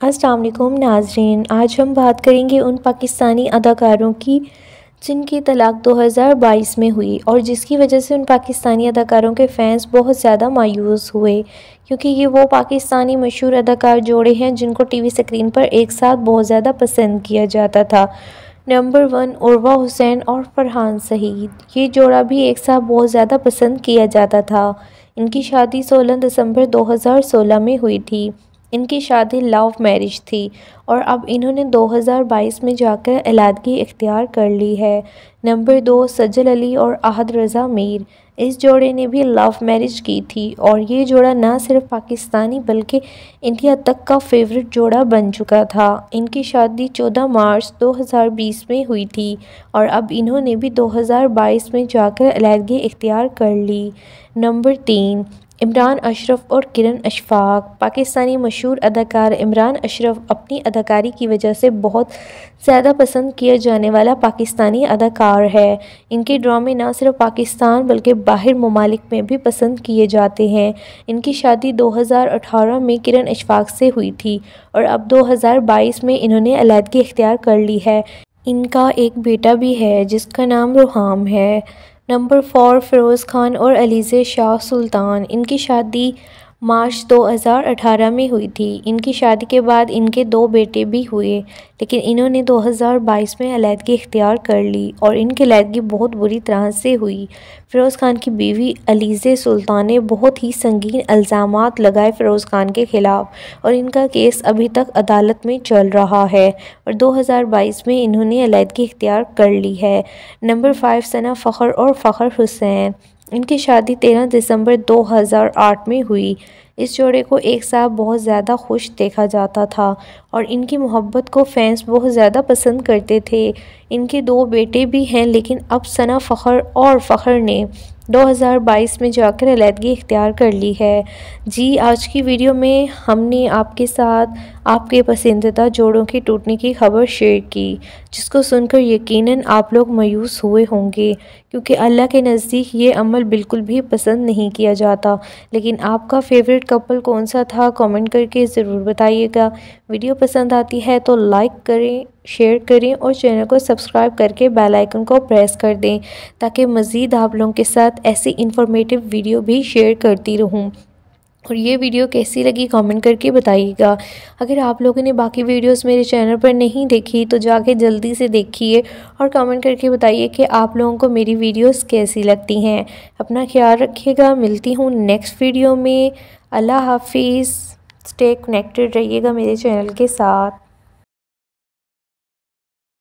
असलकुम नाजरीन। आज हम बात करेंगे उन पाकिस्तानी अदाकारों की, जिनकी तलाक 2022 में हुई और जिसकी वजह से उन पाकिस्तानी अदाकारों के फैंस बहुत ज़्यादा मायूस हुए, क्योंकि ये वो पाकिस्तानी मशहूर अदाकार जोड़े हैं जिनको टीवी स्क्रीन पर एक साथ बहुत ज़्यादा पसंद किया जाता था। नंबर वन उर्वा हुसैन और फरहान सहीद ये जोड़ा भी एक साथ बहुत ज़्यादा पसंद किया जाता था। इनकी शादी 16 दिसंबर 2016 में हुई थी। इनकी शादी लव मैरिज थी और अब इन्होंने 2022 में जाकर अलादगी इख्तियार कर ली है। नंबर दो सज्जल अली और अहद रज़ा मीर। इस जोड़े ने भी लव मैरिज की थी और ये जोड़ा ना सिर्फ़ पाकिस्तानी बल्कि इंडिया तक का फेवरेट जोड़ा बन चुका था। इनकी शादी 14 मार्च 2020 में हुई थी और अब इन्होंने भी 2022 में जाकर अलीहदगी इख्तियार कर ली। नंबर तीन इमरान अशरफ और किरण अशफाक। पाकिस्तानी मशहूर अदाकार इमरान अशरफ अपनी अदाकारी की वजह से बहुत ज़्यादा पसंद किया जाने वाला पाकिस्तानी अदाकार है। इनके ड्रामे ना सिर्फ़ पाकिस्तान बल्कि बाहर ममालिक में भी पसंद किए जाते हैं। इनकी शादी 2018 में किरण अशफाक से हुई थी और अब 2022 में इन्होंने अलीहदगी इख्तियार कर ली है। इनका एक बेटा भी है जिसका नाम रुहाम है। नंबर फोर फ़िरोज़ ख़ान और अलीज़े शाह सुल्तान। इनकी शादी मार्च 2018 में हुई थी। इनकी शादी के बाद इनके दो बेटे भी हुए, लेकिन इन्होंने 2022 में अलीहदगी इख्तियार कर ली और इनकी अलीहदगी बहुत बुरी तरह से हुई। फ़िरोज़ ख़ान की बीवी अलीज़े सुल्तान ने बहुत ही संगीन इल्ज़ाम लगाए फ़िरोज़ ख़ान के ख़िलाफ़ और इनका केस अभी तक अदालत में चल रहा है और 2022 में इन्होंने अलीहदगी इख्तियार कर ली है। नंबर फाइव सना फ़खर और फ़ख्र हुसैन। इनकी शादी 13 दिसंबर 2008 में हुई। इस जोड़े को एक साथ बहुत ज़्यादा खुश देखा जाता था और इनकी मोहब्बत को फैंस बहुत ज़्यादा पसंद करते थे। इनके दो बेटे भी हैं, लेकिन अब सना फ़खर और फ़खर ने 2022 में जाकर अलीहदगी इख्तियार कर ली है। जी, आज की वीडियो में हमने आपके साथ आपके पसंदीदा जोड़ों के टूटने की खबर शेयर की, जिसको सुनकर यकीनन आप लोग मायूस हुए होंगे, क्योंकि अल्लाह के नज़दीक ये अमल बिल्कुल भी पसंद नहीं किया जाता। लेकिन आपका फेवरेट कपल कौन सा था कमेंट करके ज़रूर बताइएगा। वीडियो पसंद आती है तो लाइक करें शेयर करें और चैनल को सब्सक्राइब करके बेल आइकन को प्रेस कर दें, ताकि मज़ीद आप लोगों के साथ ऐसी इन्फॉर्मेटिव वीडियो भी शेयर करती रहूँ। और ये वीडियो कैसी लगी कमेंट करके बताइएगा। अगर आप लोगों ने बाकी वीडियोस मेरे चैनल पर नहीं देखी तो जाके जल्दी से देखिए और कमेंट करके बताइए कि आप लोगों को मेरी वीडियोस कैसी लगती हैं। अपना ख्याल रखिएगा, मिलती हूँ नेक्स्ट वीडियो में। अल्लाह हाफिज़। स्टे कनेक्टेड रहिएगा मेरे चैनल के साथ।